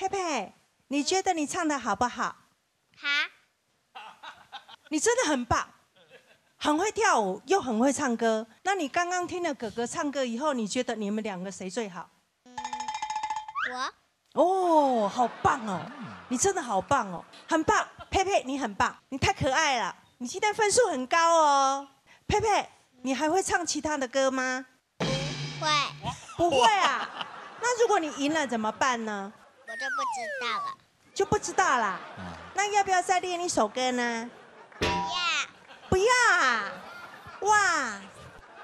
佩佩，你觉得你唱的好不好？好，你真的很棒，很会跳舞，又很会唱歌。那你刚刚听了哥哥唱歌以后，你觉得你们两个谁最好？我哦，好棒哦！你真的好棒哦，很棒，佩佩，你很棒，你太可爱了，你今天分数很高哦。佩佩，你还会唱其他的歌吗？会，不会啊。那如果你赢了怎么办呢？我就不知道了。就不知道啦。那要不要再练一首歌呢？不要，不要啊！哇，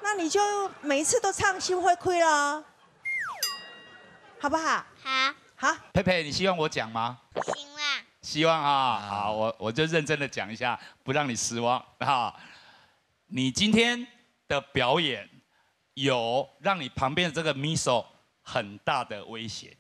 那你就每一次都唱心会亏了，好不好？好，好，佩佩，你希望我讲吗？希望希望啊，好，我我就认真的讲一下，不让你失望哈。你今天的表演有让你旁边的这个 miso 很大的威胁，